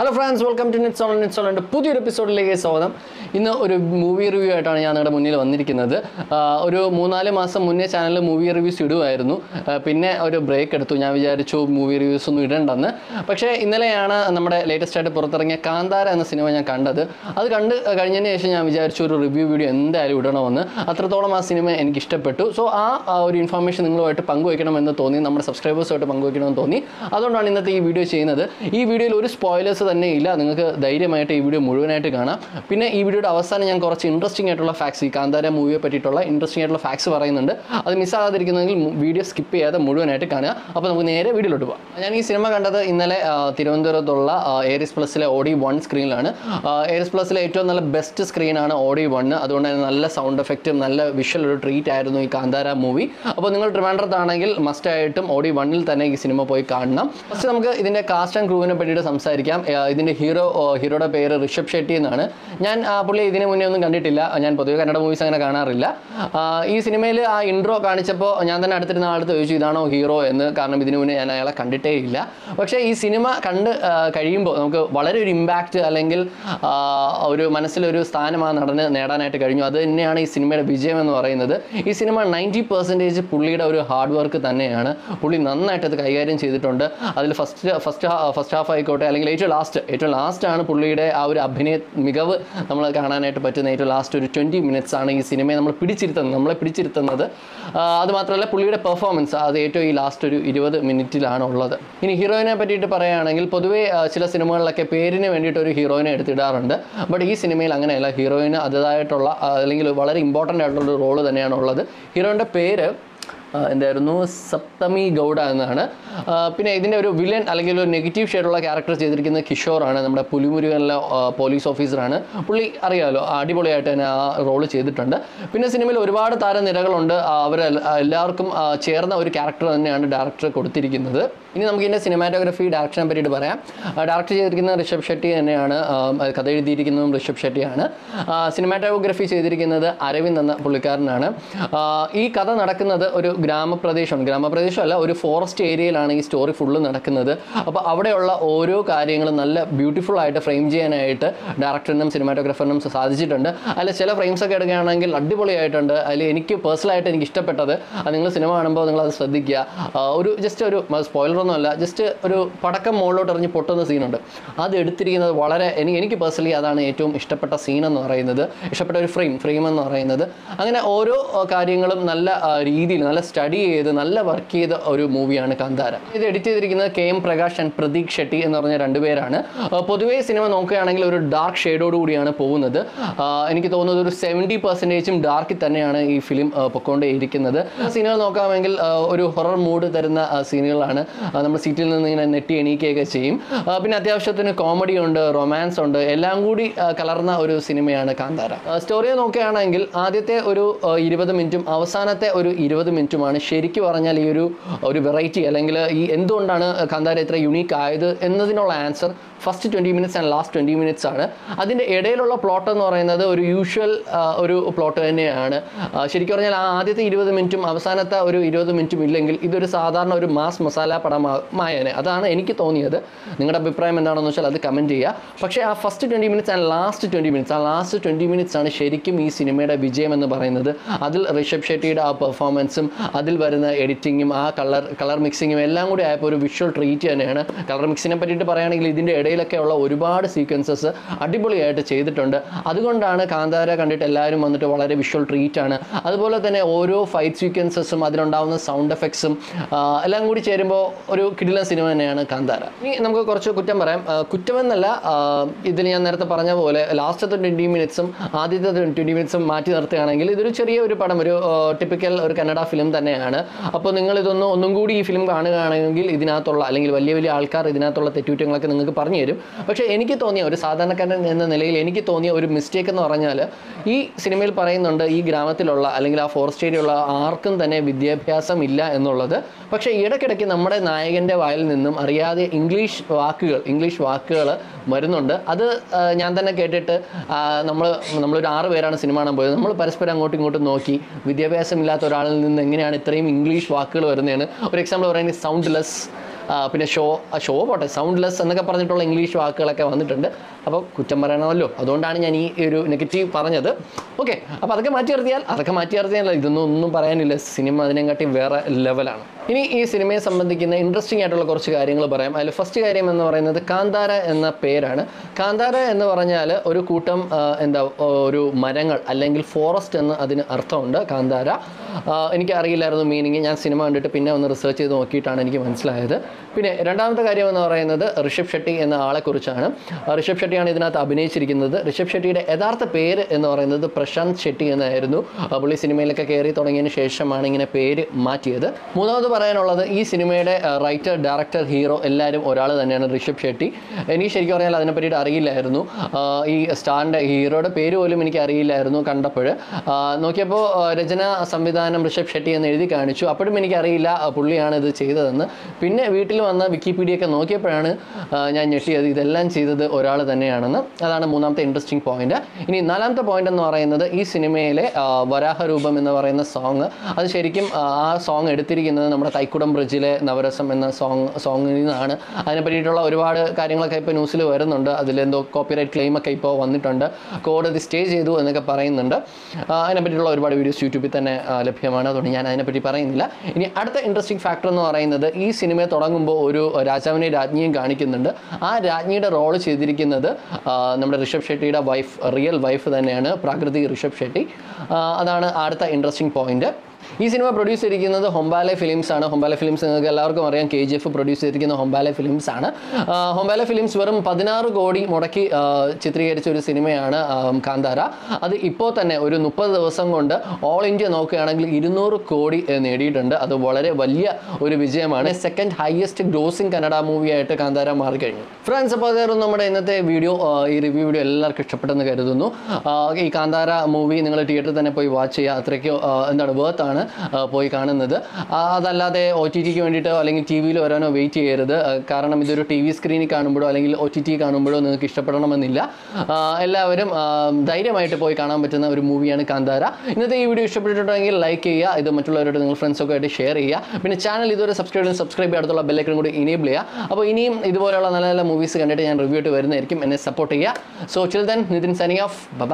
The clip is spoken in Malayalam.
ഹലോ ഫ്രണ്ട്സ് വെൽക്കം ടു നിറ്റ്സോൾ ഓൺ നെറ്റ്സ് ഓൺ പുതിയൊരു എപ്പിസോഡിലേക്ക് സ്വാഗതം. ഇന്ന് ഒരു മൂവി റിവ്യൂ ആയിട്ടാണ് ഞാൻ നിങ്ങളുടെ മുന്നിൽ വന്നിരിക്കുന്നത്. ഒരു മൂന്നാൽ മാസം മുന്നേ ചാനലിൽ മൂവി റിവ്യൂസ് ഇടുമായിരുന്നു പിന്നെ ഒരു ബ്രേക്ക് എടുത്തു. ഞാൻ വിചാരിച്ചു മൂവി റിവ്യൂസ് ഒന്നും ഇടണ്ടെന്ന്. പക്ഷേ ഇന്നലെയാണ് നമ്മുടെ ലേറ്റസ്റ്റ് ആയിട്ട് പുറത്തിറങ്ങിയ കാന്താര എന്ന സിനിമ ഞാൻ കണ്ടത്. അത് കണ്ട് കഴിഞ്ഞതിന് ശേഷം ഞാൻ വിചാരിച്ചു ഒരു റിവ്യൂ വീഡിയോ എന്തായാലും ഇടണമെന്ന്. അത്രത്തോളം ആ സിനിമ എനിക്ക് ഇഷ്ടപ്പെട്ടു. സോ ആ ഒരു ഇൻഫർമേഷൻ നിങ്ങളുമായിട്ട് പങ്കുവയ്ക്കണമെന്ന് തോന്നി. നമ്മുടെ സബ്സ്ക്രൈബേഴ്സുമായിട്ട് പങ്കുവയ്ക്കണമെന്ന് തോന്നി. അതുകൊണ്ടാണ് ഇന്നത്തെ ഈ വീഡിയോ ചെയ്യുന്നത്. ഈ വീഡിയോയിൽ ഒരു സ്പോയിലേഴ്സ് തന്നെ ഇല്ല നിങ്ങൾക്ക് ധൈര്യമായിട്ട് ഈ വീഡിയോ മുഴുവനായിട്ട് കാണാം. പിന്നെ ഈ വീഡിയോയുടെ അവസാനം ഞാൻ കുറച്ച് ഇൻട്രസ്റ്റിംഗ് ആയിട്ടുള്ള ഫാക്സ് ഈ കാന്താര മൂവിയെ പറ്റിയിട്ടുള്ള ഇൻട്രസ്റ്റിംഗ് ആയിട്ടുള്ള ഫാക്സ് പറയുന്നുണ്ട്. അത് മിസ്സാകാതിരിക്കുന്നതെങ്കിൽ വീഡിയോ സ്കിപ്പ് ചെയ്യാതെ മുഴുവനായിട്ട് കാണുക. അപ്പോൾ നമുക്ക് നേരെ വീഡിയോയിലോട്ട് പോകാം ഞാൻ ഈ സിനിമ കണ്ടത് ഇന്നലെ തിരുവനന്തപുരത്തുള്ള ഏരിയസ് പ്ലസിലെ ഓഡി വൺ സ്ക്രീനിലാണ് ഏരിയസ് പ്ലസിലെ ഏറ്റവും നല്ല ബെസ്റ്റ് സ്ക്രീനാണ് ഓഡി വണ്ണ് അതുകൊണ്ട് തന്നെ നല്ല സൗണ്ട് എഫക്റ്റും നല്ല വിഷ്വൽ ഒരു ട്രീറ്റ് ആയിരുന്നു ഈ കാന്താര മൂവി അപ്പോൾ നിങ്ങൾ ട്രിവാൻഡ്രത്താണെങ്കിൽ മസ്റ്റായിട്ടും ഓഡി വണ്ണിൽ തന്നെ ഈ സിനിമ പോയി കാണണം. ഫസ്റ്റ് നമുക്ക് ഇതിന്റെ കാസ്റ്റ് ആൻഡ് ക്രൂവിനെ പറ്റിയിട്ട് സംസാരിക്കാം. ഇതിന്റെ ഹീറോ ഹീറോയുടെ പേര് ഋഷഭ് ഷെട്ടി എന്നാണ്. ഞാൻ പുള്ളി ഇതിന് മുന്നേ ഒന്നും കണ്ടിട്ടില്ല. ഞാൻ പൊതുവെ കന്നഡ മൂവീസ് അങ്ങനെ കാണാറില്ല. ഈ സിനിമയിൽ ആ ഇൻട്രോ കാണിച്ചപ്പോൾ ഞാൻ തന്നെ അടുത്തിരുന്ന ആളത്ത് ചോദിച്ചു ഇതാണോ ഹീറോ? എന്ന് കാരണം ഇതിനു മുന്നേ ഞാൻ അയാളെ കണ്ടിട്ടേ ഇല്ല. പക്ഷേ ഈ സിനിമ കണ്ട് കഴിയുമ്പോൾ നമുക്ക് വളരെ ഒരു ഇമ്പാക്റ്റ് അല്ലെങ്കിൽ ഒരു മനസ്സിലൊരു സ്ഥാനം ആ നടന് നേടാനായിട്ട് കഴിഞ്ഞു. അത് തന്നെയാണ് ഈ സിനിമയുടെ വിജയം എന്ന് പറയുന്നത്. ഈ സിനിമ നയന്റി പെർസെന്റേജ് പുള്ളിയുടെ ഒരു ഹാർഡ് വർക്ക് തന്നെയാണ്. പുള്ളി നന്നായിട്ട് അത് കൈകാര്യം ചെയ്തിട്ടുണ്ട്. അതിൽ ഫസ്റ്റ് ഫസ്റ്റ് ഫസ്റ്റ് ഹാഫ് ആയിക്കോട്ടെ അല്ലെങ്കിൽ ഏറ്റവും ഏറ്റവും ലാസ്റ്റാണ് പുള്ളിയുടെ ആ ഒരു അഭിനയ മികവ് നമ്മൾ കാണാനായിട്ട് പറ്റുന്ന ഏറ്റവും ലാസ്റ്റ് ഒരു ട്വന്റി മിനിറ്റ്സ് ആണ് ഈ സിനിമയെ നമ്മൾ പിടിച്ചിരുത്തുന്നത് നമ്മളെ പിടിച്ചിരുത്തുന്നത്. അതുമാത്രമല്ല അത് മാത്രമല്ല പുള്ളിയുടെ പെർഫോമൻസ് അത് ഏറ്റവും ഈ ലാസ്റ്റ് ഒരു ഇരുപത് മിനിറ്റിലാണ് ഉള്ളത്. ഇനി ഹീറോയിനെ പറ്റിയിട്ട് പറയുകയാണെങ്കിൽ പൊതുവേ ചില സിനിമകളിലൊക്കെ പേരിന് വേണ്ടിയിട്ട് ഒരു ഹീറോയിനെ എടുത്തിടാറുണ്ട്. ബട്ട് ഈ സിനിമയിൽ അങ്ങനെയല്ല ഹീറോയിന് അതായിട്ടുള്ള അല്ലെങ്കിൽ വളരെ ഇമ്പോർട്ടന്റ് ആയിട്ടുള്ള ഒരു റോൾ തന്നെയാണ് ഉള്ളത്. ഹീറോയിന്റെ പേര് എന്തായിരുന്നു? സപ്തമി ഗൗഡ എന്നാണ്. പിന്നെ ഇതിന്റെ ഒരു വില്ലൻ അല്ലെങ്കിൽ ഒരു നെഗറ്റീവ് ഷെയ്ഡുള്ള ക്യാരക്ടർ ചെയ്തിരിക്കുന്ന കിഷോറാണ് നമ്മുടെ പുലിമുരുകനിലെ പോലീസ് ഓഫീസറാണ് പുള്ളി അറിയാമല്ലോ അടിപൊളിയായിട്ട് തന്നെ ആ റോൾ ചെയ്തിട്ടുണ്ട്. പിന്നെ സിനിമയിൽ ഒരുപാട് താരനിരകളുണ്ട്. അവർ എല്ലാവർക്കും ചേർന്ന ഒരു ക്യാരക്ടർ തന്നെയാണ് ഡയറക്ടർ കൊടുത്തിരിക്കുന്നത്. ഇനി നമുക്ക് ഇതിന്റെ സിനിമാറ്റോഗ്രഫി ഡയറക്ഷനെ പറ്റിയിട്ട് പറയാം. ഡയറക്ടർ ചെയ്തിരിക്കുന്ന ഋഷഭ് ഷെട്ടി തന്നെയാണ് കഥ എഴുതിയിരിക്കുന്നതും ഋഷഭ് ഷെട്ടിയാണ്. സിനിമാറ്റോഗ്രഫി ചെയ്തിരിക്കുന്നത് അരവിന്ദ് എന്ന പുള്ളിക്കാരനാണ്. ഈ കഥ നടക്കുന്നത് ഒരു ഗ്രാമപ്രദേശമാണ്. ഗ്രാമപ്രദേശമല്ല ഒരു ഫോറസ്റ്റ് ഏരിയയിലാണ് ഈ സ്റ്റോറി ഫുള്ള് നടക്കുന്നത്. അപ്പോൾ അവിടെയുള്ള ഓരോ കാര്യങ്ങളും നല്ല ബ്യൂട്ടിഫുൾ ആയിട്ട് ഫ്രെയിം ചെയ്യാനായിട്ട് ഡയറക്ടറിനും സിനിമാറ്റോഗ്രാഫറിനും സാധിച്ചിട്ടുണ്ട്. അതിൽ ചില ഫ്രെയിംസ് ഒക്കെ എടുക്കുകയാണെങ്കിൽ അടിപൊളിയായിട്ടുണ്ട്. അതിൽ എനിക്ക് പേഴ്സണലായിട്ട് എനിക്ക് ഇഷ്ടപ്പെട്ടത് അത് നിങ്ങൾ സിനിമ കാണുമ്പോൾ നിങ്ങൾ അത് ശ്രദ്ധിക്കുക. ഒരു ജസ്റ്റ് ഒരു സ്പോയിലറൊന്നുമല്ല ജസ്റ്റ് ഒരു പടക്കം മുകളിലോട്ട് എറിഞ്ഞ് പൊട്ടുന്ന സീനുണ്ട് അത് എടുത്തിരിക്കുന്നത് വളരെ എനിക്ക് എനിക്ക് പേഴ്സണലി അതാണ് ഏറ്റവും ഇഷ്ടപ്പെട്ട സീൻ എന്ന് പറയുന്നത്. ഇഷ്ടപ്പെട്ട ഒരു ഫ്രെയിം ഫ്രെയിം എന്ന് പറയുന്നത്. അങ്ങനെ ഓരോ കാര്യങ്ങളും നല്ല രീതിയിൽ നല്ല സ്റ്റഡി ചെയ്ത് നല്ല വർക്ക് ചെയ്ത ഒരു മൂവിയാണ് കാന്താര. ഇത് എഡിറ്റ് ചെയ്തിരിക്കുന്നത് K M Prakash and Prateek Shetty എന്ന് പറഞ്ഞ രണ്ടുപേരാണ്. പൊതുവെ സിനിമ നോക്കുകയാണെങ്കിൽ ഒരു ഡാർക്ക് ഷെയ്ഡോട് കൂടിയാണ് പോകുന്നത്. എനിക്ക് തോന്നുന്നത് ഒരു സെവന്റി പെർസെന്റേജും ഡാർക്കിൽ തന്നെയാണ് ഈ ഫിലിം പൊക്കോണ്ടേയിരിക്കുന്നത്. സിനിമ നോക്കാമെങ്കിൽ ഒരു ഹൊറർ മൂഡ് തരുന്ന സീനുകളാണ് നമ്മൾ സീറ്റിൽ നിന്ന് ഇങ്ങനെ നെട്ടി എണീക്കുകയൊക്കെ ചെയ്യും. പിന്നെ അത്യാവശ്യത്തിന് കോമഡി ഉണ്ട് റൊമാൻസ് ഉണ്ട് എല്ലാം കൂടി കലർന്ന ഒരു സിനിമയാണ് കാന്താര. സ്റ്റോറിയെ നോക്കുകയാണെങ്കിൽ ആദ്യത്തെ ഒരു ഇരുപത് മിനിറ്റും അവസാനത്തെ ഒരു ഇരുപത് മിനിറ്റുമാണ് ശരിക്കും പറഞ്ഞാൽ ഈ ഒരു ഒരു വെറൈറ്റി അല്ലെങ്കിൽ ഈ എന്തുകൊണ്ടാണ് കാന്താര ഇത്ര യുണീക്ക് ആയത് എന്നതിനുള്ള answer first twenty minutes and last twenty minutes ആണ്. അതിന്റെ ഇടയിലുള്ള പ്ലോട്ട് എന്ന് പറയുന്നത് ഒരു യൂഷ്വൽ ഒരു പ്ലോട്ട് തന്നെയാണ്. ശരിക്കും പറഞ്ഞാൽ ആ ആദ്യത്തെ ഇരുപത് മിനിറ്റും അവസാനത്തെ ഒരു ഇരുപത് മിനിറ്റും ഇല്ലെങ്കിൽ ഇതൊരു സാധാരണ ഒരു മാസ് മസാല പടമായേനെ. അതാണ് എനിക്ക് തോന്നിയത്. നിങ്ങളുടെ അഭിപ്രായം എന്താണെന്ന് വെച്ചാൽ അത് കമന്റ് ചെയ്യുക. പക്ഷേ ആ first twenty minutes and last twenty minutes ആ ലാസ്റ്റ് ട്വന്റി മിനിറ്റ്സ് ആണ് ശരിക്കും ഈ സിനിമയുടെ വിജയം എന്ന് പറയുന്നത്. അതിൽ ഋഷഭ് ഷെട്ടിയുടെ ആ പെർഫോമൻസും അതിൽ വരുന്ന എഡിറ്റിങ്ങും ആ കളർ കളർ മിക്സിങ്ങും എല്ലാം കൂടി ആയപ്പോൾ ഒരു വിഷ്വൽ ട്രീറ്റ് തന്നെയാണ്. കളർ മിക്സിനെ പറ്റിയിട്ട് പറയുകയാണെങ്കിൽ ഇതിന്റെ ഇടയിലൊക്കെ ഉള്ള ഒരുപാട് സീക്വൻസസ് അടിപൊളിയായിട്ട് ചെയ്തിട്ടുണ്ട്. അതുകൊണ്ടാണ് കാന്താര കണ്ടിട്ട് എല്ലാവരും വന്നിട്ട് വളരെ വിഷ്വൽ ട്രീറ്റ് ആണ്. അതുപോലെ തന്നെ ഓരോ ഫൈറ്റ് സീക്വൻസസും അതിലുണ്ടാവുന്ന സൗണ്ട് എഫക്ട്സും എല്ലാം കൂടി ചേരുമ്പോൾ ഒരു കിടിലൻ സിനിമ തന്നെയാണ് കാന്താര. ഇനി നമുക്ക് കുറച്ച് കുറ്റം പറയാം. കുറ്റം എന്നല്ല ഇതിൽ ഞാൻ നേരത്തെ പറഞ്ഞ പോലെ ലാസ്റ്റത്തെ ട്വന്റി മിനിറ്റ്സും ആദ്യത്തെ ട്വന്റി മിനിറ്റ്സും മാറ്റി നിർത്തുകയാണെങ്കിൽ ഇതൊരു ചെറിയ ഒരു പടം ഒരു ടിപ്പിക്കൽ ഒരു കന്നഡ ഫിലിം തന്നെയാണ്. അപ്പോൾ നിങ്ങൾ ഇതൊന്ന് ഒന്നും കൂടി ഈ ഫിലിം കാണുകയാണെങ്കിൽ ഇതിനകത്തുള്ള അല്ലെങ്കിൽ വലിയ വലിയ ആൾക്കാർ ഇതിനകത്തുള്ള തെറ്റുറ്റങ്ങളൊക്കെ നിങ്ങൾക്ക് പറഞ്ഞു തരും. പക്ഷേ എനിക്ക് തോന്നിയ ഒരു സാധാരണക്കാരൻ എന്ന നിലയിൽ എനിക്ക് തോന്നിയ ഒരു മിസ്റ്റേക്ക് എന്ന് പറഞ്ഞാൽ ഈ സിനിമയിൽ പറയുന്നുണ്ട് ഈ ഗ്രാമത്തിലുള്ള അല്ലെങ്കിൽ ആ ഫോറസ്റ്റ് ഏരിയയുള്ള ആർക്കും തന്നെ വിദ്യാഭ്യാസം ഇല്ല എന്നുള്ളത്. പക്ഷേ ഇടയ്ക്കിടയ്ക്ക് നമ്മുടെ നായകന്റെ വായിൽ നിന്നും അറിയാതെ ഇംഗ്ലീഷ് വാക്കുകൾ ഇംഗ്ലീഷ് വാക്കുകൾ വരുന്നുണ്ട്. അത് ഞാൻ തന്നെ കേട്ടിട്ട് നമ്മൾ നമ്മളൊരു ആറ് പേരാണ് സിനിമ കാണാൻ പോയത്. നമ്മൾ പരസ്പരം അങ്ങോട്ടും ഇങ്ങോട്ടും നോക്കി വിദ്യാഭ്യാസം ഇല്ലാത്ത ഒരാളിൽ നിന്ന് എങ്ങനെയാണ് ഇത്രയും ഇംഗ്ലീഷ് വാക്കുകൾ വരുന്നതാണ്. ഒരു എക്സാമ്പിൾ പറയുന്നത് സൗണ്ട്ലെസ് ലെസ് പിന്നെ ഷോ ഷോ പോട്ടെ സൗണ്ട്ലെസ് എന്നൊക്കെ പറഞ്ഞിട്ടുള്ള ഇംഗ്ലീഷ് വാക്കുകളൊക്കെ വന്നിട്ടുണ്ട്. അപ്പോൾ കുറ്റം പറയണമല്ലോ. അതുകൊണ്ടാണ് ഞാൻ ഈ ഒരു നെഗറ്റീവ് പറഞ്ഞത്. ഓക്കെ അപ്പോൾ അതൊക്കെ മാറ്റി നിർത്തിയാൽ അതൊക്കെ മാറ്റി നിർത്തിയാൽ ഇതൊന്നും ഒന്നും പറയാനില്ല. സിനിമ അതിനെക്കാട്ടി വേറെ ലെവലാണ് ഇനി ഈ സിനിമയെ സംബന്ധിക്കുന്ന ഇൻട്രസ്റ്റിംഗ് ആയിട്ടുള്ള കുറച്ച് കാര്യങ്ങൾ പറയാം. അതിൽ ഫസ്റ്റ് കാര്യം എന്ന് പറയുന്നത് കാന്താര എന്ന പേരാണ്. കാന്താര എന്ന് പറഞ്ഞാൽ ഒരു കൂട്ടം എന്താ ഒരു മരങ്ങൾ അല്ലെങ്കിൽ ഫോറസ്റ്റ് എന്ന് അതിന് അർത്ഥമുണ്ട് കാന്താര. എനിക്കറിയില്ലായിരുന്നു മീനിങ് ഞാൻ സിനിമ കണ്ടിട്ട് പിന്നെ ഒന്ന് റിസർച്ച് ചെയ്ത് നോക്കിയിട്ടാണ് എനിക്ക് മനസ്സിലായത്. പിന്നെ രണ്ടാമത്തെ കാര്യം എന്ന് പറയുന്നത് ഋഷഭ് ഷെട്ടി എന്ന ആളെക്കുറിച്ചാണ് ഋഷഭ് ഷെട്ടിയാണ് ഇതിനകത്ത് അഭിനയിച്ചിരിക്കുന്നത്. ഋഷഭ് ഷെട്ടിയുടെ യഥാർത്ഥ പേര് എന്ന് പറയുന്നത് പ്രശാന്ത് ഷെട്ടി എന്നായിരുന്നു. പുള്ളി സിനിമയിലൊക്കെ കയറി തുടങ്ങിയതിന് ശേഷമാണ് ഇങ്ങനെ പേര് മാറ്റിയത്. മൂന്നാമത് പറയാനുള്ളത് ഈ സിനിമയുടെ റൈറ്റർ ഡയറക്ടർ ഹീറോ എല്ലാവരും ഒരാൾ തന്നെയാണ് ഋഷഭ് ഷെട്ടി. എനിക്ക് ശരിക്കും പറഞ്ഞാൽ അതിനെ പറ്റിയിട്ട് അറിയില്ലായിരുന്നു. ഈ സ്റ്റാറിന്റെ ഹീറോയുടെ പേര് പോലും എനിക്ക് അറിയില്ലായിരുന്നു കണ്ടപ്പോൾ. നോക്കിയപ്പോൾ രചന സംവിധാനം ഋഷഭ് ഷെട്ടി എന്ന് എഴുതി കാണിച്ചു. അപ്പോഴും എനിക്കറിയില്ല പുള്ളിയാണ് ഇത് ചെയ്തതെന്ന്. പിന്നെ വീട്ടിൽ വന്ന വിക്കിപീഡിയ ഒക്കെ നോക്കിയപ്പോഴാണ് ഞാൻ ഞെട്ടിയത്. ഇതെല്ലാം ചെയ്തത് ഒരാൾ തന്നെയാണെന്ന്. അതാണ് മൂന്നാമത്തെ ഇൻട്രസ്റ്റിംഗ് പോയിന്റ് ഇനി നാലാമത്തെ പോയിന്റ് എന്ന് പറയുന്നത് ഈ സിനിമയിലെ വരാഹരൂപം എന്ന് പറയുന്ന സോങ് അത് ശരിക്കും ആ, സോങ് എടുത്തിരിക്കുന്നത് നമ്മുടെ തൈക്കുടം ബ്രിഡ്ജിലെ നവരസം എന്ന സോങ് സോങ്ങിൽ നിന്നാണ്. അതിനെ പറ്റിയിട്ടുള്ള ഒരുപാട് കാര്യങ്ങളൊക്കെ ഇപ്പോൾ ന്യൂസിൽ വരുന്നുണ്ട്. അതിലെന്തോ കോപ്പിറൈറ്റ് ക്ലെയിം ഒക്കെ ഇപ്പോൾ വന്നിട്ടുണ്ട്. കോടതി സ്റ്റേ ചെയ്തു എന്നൊക്കെ പറയുന്നുണ്ട്. അതിനെ പറ്റിയിട്ടുള്ള ഒരുപാട് വീഡിയോസ് യൂട്യൂബിൽ തന്നെ ലഭ്യമാണ്. അതുകൊണ്ട് ഞാൻ അതിനെപ്പറ്റി പറയുന്നില്ല. ഇനി അടുത്ത ഇൻട്രസ്റ്റിംഗ് ഫാക്ടർ എന്ന് പറയുന്നത് ഈ സിനിമയെ തുടങ്ങുമ്പോൾ ഒരു രാജാവിനെയും രാജ്ഞിയും കാണിക്കുന്നുണ്ട്. ആ രാജ്ഞിയുടെ റോൾ ചെയ്തിരിക്കുന്നത് നമ്മുടെ ഋഷഭ് ഷെട്ടിയുടെ വൈഫ് റിയൽ വൈഫ് തന്നെയാണ് പ്രാകൃതി ഋഷഭ് ഷെട്ടി. അതാണ് അടുത്ത ഇൻട്രസ്റ്റിംഗ് പോയിന്റ് ഈ സിനിമ പ്രൊഡ്യൂസ് ചെയ്തിരിക്കുന്നത് ഹൊംബാലെ ഫിലിംസ് ആണ് ഹൊമ്പാല ഫിലിംസ്. നിങ്ങൾക്ക് എല്ലാവർക്കും അറിയാം കെ ജി എഫ് പ്രൊഡ്യൂസ് ചെയ്തിരിക്കുന്ന ഹൊമ്പാല ഫിലിംസ് ആണ്. ഹൊമ്പാല ഫിലിംസ് വെറും പതിനാറ് കോടി മുടക്കി ചിത്രീകരിച്ച ഒരു സിനിമയാണ് കാന്താര. അത് ഇപ്പോൾ തന്നെ ഒരു മുപ്പത് ദിവസം കൊണ്ട് ഓൾ ഇന്ത്യ നോക്കുകയാണെങ്കിൽ ഇരുന്നൂറ് കോടി നേടിയിട്ടുണ്ട്. അത് വളരെ വലിയ ഒരു വിജയമാണ്. സെക്കൻഡ് ഹയസ്റ്റ് ഗ്രോസിംഗ് കന്നഡ മൂവിയായിട്ട് കാന്താര മാറി കഴിഞ്ഞു ഫ്രണ്ട്സ് അപ്പോൾ അതായിരുന്നു നമ്മുടെ ഇന്നത്തെ വീഡിയോ ഈ റിവ്യൂ വീഡിയോ എല്ലാവർക്കും ഇഷ്ടപ്പെട്ടെന്ന് കരുതുന്നു. ഈ കാന്താര മൂവി നിങ്ങൾ തിയേറ്ററിൽ തന്നെ പോയി വാച്ച് ചെയ്യുക. അത്രയ്ക്ക് എന്താണ് വേർത്താണ് പോയി കാണുന്നത്. ആ, അതല്ലാതെ ഒ ടി ടിക്ക് വേണ്ടിയിട്ടോ അല്ലെങ്കിൽ ടി വിയിൽ വരാനോ വെയിറ്റ് ചെയ്യരുത്. കാരണം ഇതൊരു ടി വി സ്ക്രീനിൽ കാണുമ്പോഴോ അല്ലെങ്കിൽ ഒ ടി ടി കാണുമ്പോഴോ നിങ്ങൾക്ക് ഇഷ്ടപ്പെടണമെന്നില്ല. എല്ലാവരും ധൈര്യമായിട്ട് പോയി കാണാൻ പറ്റുന്ന ഒരു മൂവിയാണ് കാന്താര. ഇന്നത്തെ ഈ വീഡിയോ ഇഷ്ടപ്പെട്ടിട്ടുണ്ടെങ്കിൽ ലൈക്ക് ചെയ്യുക. ഇത് മറ്റുള്ളവരോട് നിങ്ങൾ ഫ്രണ്ട്സൊക്കെ ആയിട്ട് ഷെയർ ചെയ്യുക. പിന്നെ ചാനൽ ഇതുവരെ സബ്സ്ക്രൈബ് ചെയ്ത് സബ്സ്ക്രൈബ് അടുത്തുള്ള ബെല്ലൈക്കനും കൂടി ഇനേബിൾ ചെയ്യുക. അപ്പോൾ ഇനിയും ഇതുപോലെയുള്ള നല്ല നല്ല മൂവീസ് കണ്ടിട്ട് ഞാൻ റിവ്യൂ ആയിട്ട് വരുന്നതായിരിക്കും. എന്നെ സപ്പോർട്ട് ചെയ്യുക. സോ ചിൽ ദൻ നിതിൻ സനി ഓഫ് ബൈ